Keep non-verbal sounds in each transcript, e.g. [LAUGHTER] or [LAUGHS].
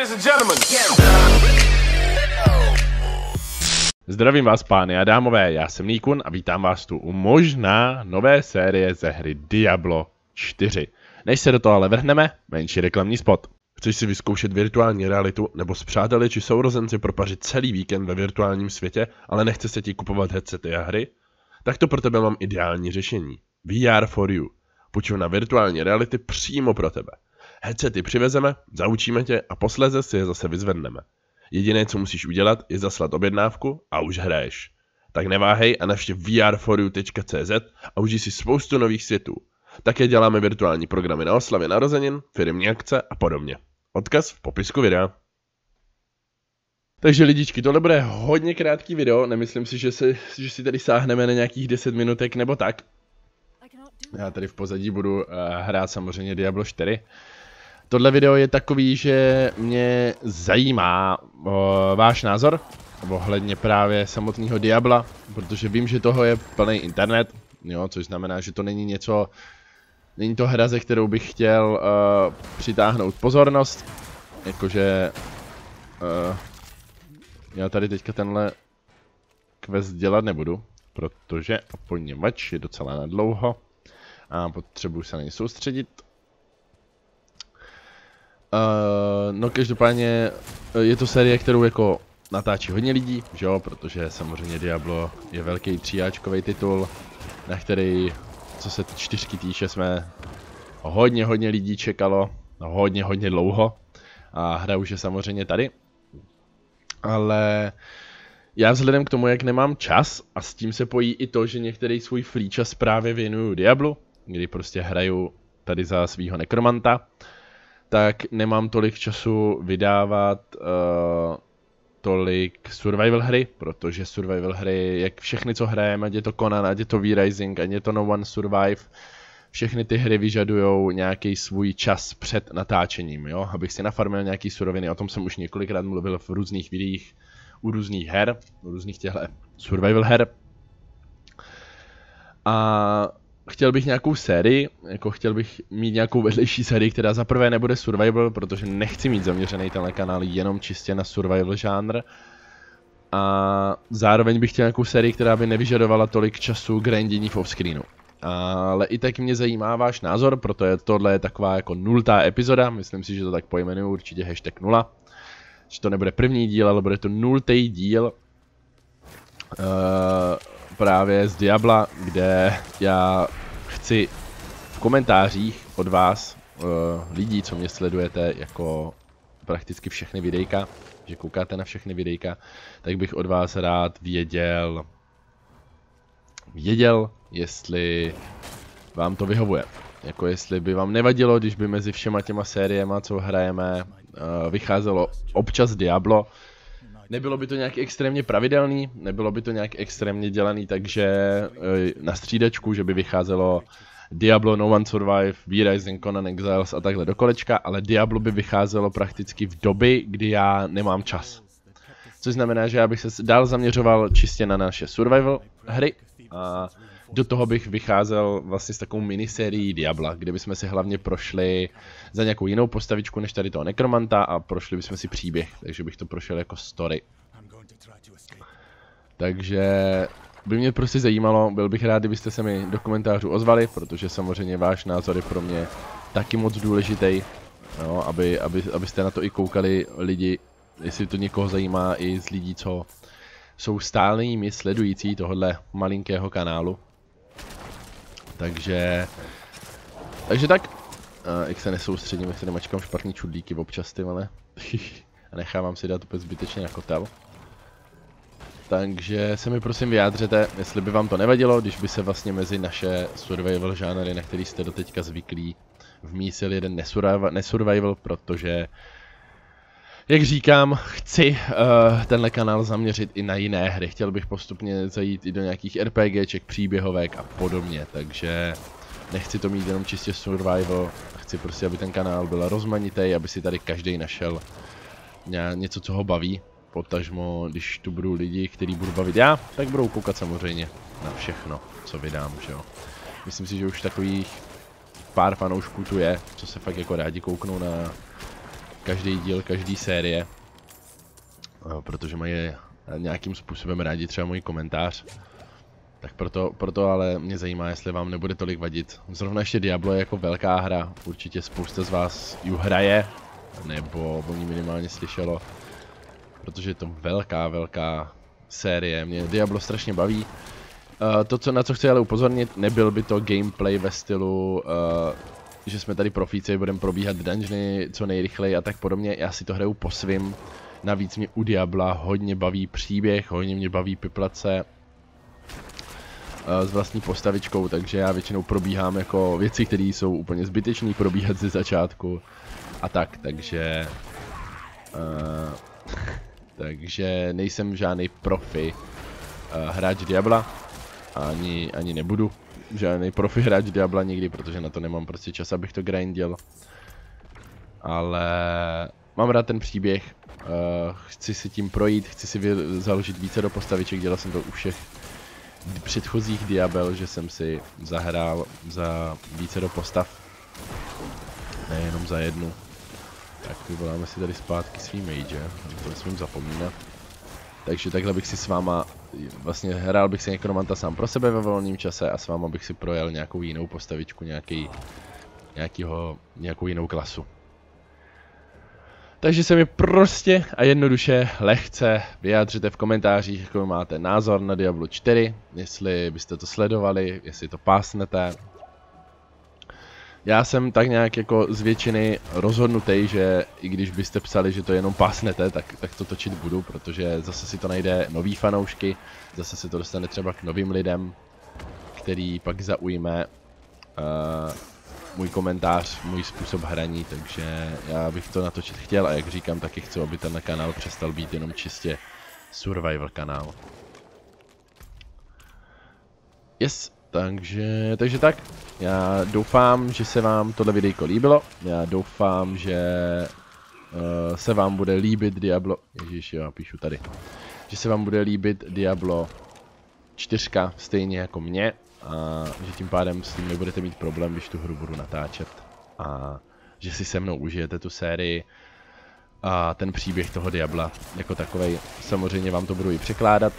ladies and gentlemen. Zdravím vás pány a dámové, já jsem Níkun a vítám vás tu u možná nové série ze hry Diablo 4. Než se do toho ale vrhneme, menší reklamní spot. Chceš si vyzkoušet virtuální realitu nebo s přáteli či sourozenci propařit celý víkend ve virtuálním světě, ale nechce se ti kupovat headsety a hry? Tak to pro tebe mám ideální řešení. VR for you. Půjču na virtuální reality přímo pro tebe. Headsety přivezeme, zaučíme tě a posléze si je zase vyzvedneme. Jediné, co musíš udělat, je zaslat objednávku a už hraješ. Tak neváhej a navštěv vrforyou.cz a užij si spoustu nových světů. Také děláme virtuální programy na oslavě narozenin, firmní akce a podobně. Odkaz v popisku videa. Takže lidičky, tohle bude hodně krátký video, nemyslím si, že, se, že si tady sáhneme na nějakých 10 minutek nebo tak. Já tady v pozadí budu uh, hrát samozřejmě Diablo 4. Tohle video je takový, že mě zajímá uh, váš názor ohledně právě samotného Diabla, protože vím, že toho je plný internet, jo, což znamená, že to není něco, není to hra, ze kterou bych chtěl uh, přitáhnout pozornost, jakože uh, já tady teďka tenhle quest dělat nebudu, protože poněvadž je docela nadlouho a potřebuji se na ně soustředit. Uh, no každopádně je to série, kterou jako natáčí hodně lidí, že jo, protože samozřejmě Diablo je velký tříáčkový titul, na který, co se čtyřky týče, jsme hodně, hodně lidí čekalo, hodně, hodně dlouho a hra už je samozřejmě tady. Ale já vzhledem k tomu, jak nemám čas a s tím se pojí i to, že některý svůj free čas právě věnuju Diablu, kdy prostě hraju tady za svého nekromanta, tak nemám tolik času vydávat uh, tolik survival hry, protože survival hry, jak všechny, co hrajeme, ať je to Conan, ať je to V-Rising, ať je to No One Survive, všechny ty hry vyžadují nějaký svůj čas před natáčením, jo, abych si nafarmil nějaký suroviny, o tom jsem už několikrát mluvil v různých videích, u různých her, u různých těchto survival her. A chtěl bych nějakou sérii, jako chtěl bych mít nějakou vedlejší sérii, která za prvé nebude survival, protože nechci mít zaměřený tenhle kanál jenom čistě na survival žánr. A zároveň bych chtěl nějakou sérii, která by nevyžadovala tolik času grindění v offscreenu. Ale i tak mě zajímá váš názor, protože tohle je taková jako nultá epizoda, myslím si, že to tak pojmenuju, určitě hashtag nula. Že to nebude první díl, ale bude to nultý díl. Uh, právě z Diabla, kde já chci v komentářích od vás, uh, lidí, co mě sledujete jako prakticky všechny videjka, že koukáte na všechny videjka, tak bych od vás rád věděl, věděl, jestli vám to vyhovuje. Jako jestli by vám nevadilo, když by mezi všema těma sériema, co hrajeme, uh, vycházelo občas Diablo, Nebylo by to nějak extrémně pravidelný, nebylo by to nějak extrémně dělaný, takže eh, na střídečku, že by vycházelo Diablo No One Survive, V-Rising, Conan Exiles a takhle do kolečka, ale Diablo by vycházelo prakticky v doby, kdy já nemám čas. Což znamená, že já bych se dál zaměřoval čistě na naše survival hry a do toho bych vycházel vlastně s takovou minisérií Diabla, kde bychom si hlavně prošli za nějakou jinou postavičku než tady toho nekromanta a prošli bychom si příběh, takže bych to prošel jako story. Takže by mě prostě zajímalo, byl bych rád, kdybyste se mi do komentářů ozvali, protože samozřejmě váš názor je pro mě taky moc důležitý, no, aby, aby, abyste na to i koukali lidi, jestli to někoho zajímá i z lidí, co jsou stálými sledující tohohle malinkého kanálu. Takže... Takže tak. A jak se nesoustředím, jak se nemačkám špatný čudlíky občas ty vole. [LAUGHS] A nechávám si dát úplně zbytečně na kotel. Takže se mi prosím vyjádřete, jestli by vám to nevadilo, když by se vlastně mezi naše survival žánry, na který jste doteďka zvyklí, vmísil jeden nesurvival, nesurvival protože jak říkám, chci uh, tenhle kanál zaměřit i na jiné hry. Chtěl bych postupně zajít i do nějakých RPGček, příběhovek a podobně, takže nechci to mít jenom čistě survival. Chci prostě, aby ten kanál byl rozmanitý, aby si tady každý našel něco, co ho baví. Potažmo, když tu budou lidi, který budu bavit já, tak budou koukat samozřejmě na všechno, co vydám, že jo. Myslím si, že už takových pár fanoušků tu je, co se fakt jako rádi kouknou na každý díl, každý série. Protože mají nějakým způsobem rádi třeba můj komentář. Tak proto, proto ale mě zajímá, jestli vám nebude tolik vadit. Zrovna ještě Diablo je jako velká hra, určitě spousta z vás ji hraje, nebo o ní minimálně slyšelo. Protože je to velká, velká série, mě Diablo strašně baví. Uh, to, co, na co chci ale upozornit, nebyl by to gameplay ve stylu, uh, že jsme tady profíci, budeme probíhat dungeony co nejrychleji a tak podobně. Já si to hraju po svým. Navíc mě u Diabla hodně baví příběh, hodně mě baví piplace uh, s vlastní postavičkou, takže já většinou probíhám jako věci, které jsou úplně zbytečné probíhat ze začátku a tak, takže... Uh, [LAUGHS] takže nejsem žádný profi uh, hráč Diabla, ani, ani nebudu žádný profi hráč Diabla nikdy, protože na to nemám prostě čas, abych to grindil. Ale mám rád ten příběh, uh, chci si tím projít, chci si založit více do postaviček, dělal jsem to u všech předchozích Diabel, že jsem si zahrál za více do postav, nejenom za jednu. Tak vyvoláme si tady zpátky svý mage, to nesmím zapomínat. Takže takhle bych si s váma, vlastně hrál bych si Necromanta sám pro sebe ve volném čase a s váma bych si projel nějakou jinou postavičku, nějaký, nějakýho, nějakou jinou klasu. Takže se mi prostě a jednoduše lehce vyjádřete v komentářích, jaký máte názor na Diablo 4, jestli byste to sledovali, jestli to pásnete, já jsem tak nějak jako z většiny rozhodnutý, že i když byste psali, že to jenom pásnete, tak, tak to točit budu, protože zase si to najde nový fanoušky, zase se to dostane třeba k novým lidem, který pak zaujme uh, můj komentář, můj způsob hraní, takže já bych to natočit chtěl a jak říkám, taky chci, aby ten kanál přestal být jenom čistě survival kanál. Yes, takže, takže tak, já doufám, že se vám tohle videjko líbilo, já doufám, že uh, se vám bude líbit Diablo, ježiš, jo, píšu tady, že se vám bude líbit Diablo 4 stejně jako mě a že tím pádem s tím nebudete mít problém, když tu hru budu natáčet. A že si se mnou užijete tu sérii a ten příběh toho Diabla jako takovej. Samozřejmě vám to budu i překládat,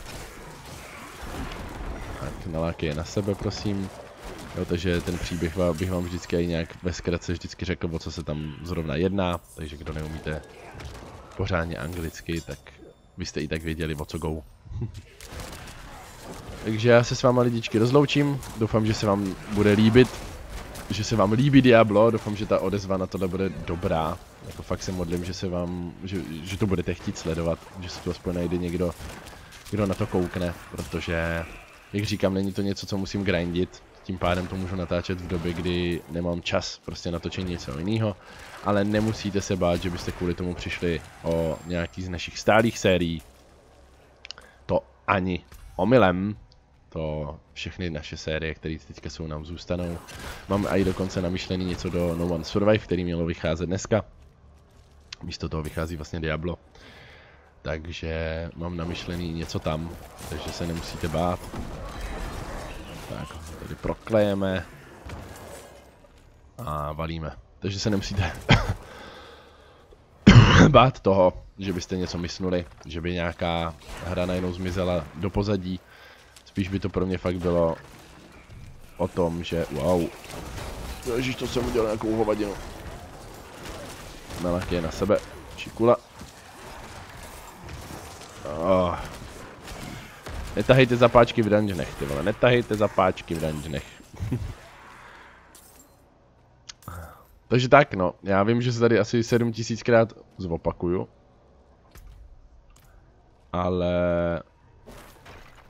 nalákej je na sebe, prosím. Jo, takže ten příběh bych vám vždycky i nějak ve zkratce vždycky řekl, o co se tam zrovna jedná, takže kdo neumíte pořádně anglicky, tak byste i tak věděli, o co go. [LAUGHS] takže já se s váma lidičky rozloučím, doufám, že se vám bude líbit, že se vám líbí Diablo, doufám, že ta odezva na tohle bude dobrá. Jako fakt se modlím, že se vám, že, že to budete chtít sledovat, že se to aspoň najde někdo, kdo na to koukne, protože jak říkám, není to něco, co musím grindit, tím pádem to můžu natáčet v době, kdy nemám čas prostě natočit něco jiného, ale nemusíte se bát, že byste kvůli tomu přišli o nějaký z našich stálých sérií. To ani omylem, to všechny naše série, které teďka jsou nám zůstanou. Mám i dokonce namyšlený něco do No One Survive, který mělo vycházet dneska. Místo toho vychází vlastně Diablo. Takže mám namyšlený něco tam, takže se nemusíte bát. Tak, tady proklejeme. A valíme. Takže se nemusíte [COUGHS] bát toho, že byste něco mysnuli, že by nějaká hra najednou zmizela do pozadí. Spíš by to pro mě fakt bylo o tom, že wow. Ježíš, to jsem udělal nějakou hovadinu. Melak je na sebe. Čikula. Oh. Netahejte zapáčky v dungeonech, ty vole, netahejte zapáčky v dungeonech. [LAUGHS] Takže tak, no, já vím, že se tady asi 7000krát zopakuju. Ale...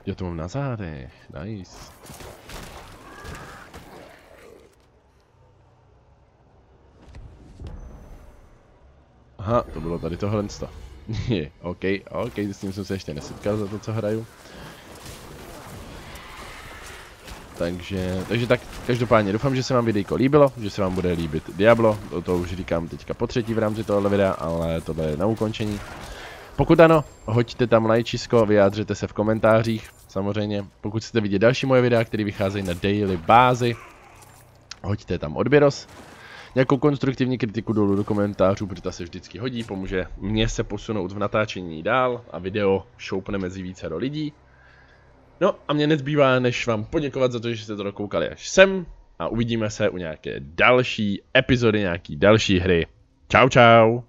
Já to mám na zádech, nice. Aha, to bylo tady tohle. Je, [LAUGHS] OK, OK, s tím jsem se ještě nesetkal za to, co hraju. Takže, takže tak, každopádně doufám, že se vám videjko líbilo, že se vám bude líbit Diablo, to, to už říkám teďka po třetí v rámci tohohle videa, ale tohle je na ukončení. Pokud ano, hoďte tam lajčisko, vyjádřete se v komentářích, samozřejmě. Pokud chcete vidět další moje videa, které vycházejí na daily bázi, hoďte tam odběros. Nějakou konstruktivní kritiku dolů do komentářů, protože ta se vždycky hodí, pomůže mně se posunout v natáčení dál a video šoupne mezi více do lidí. No a mě nezbývá, než vám poděkovat za to, že jste to dokoukali až sem a uvidíme se u nějaké další epizody, nějaký další hry. Čau čau!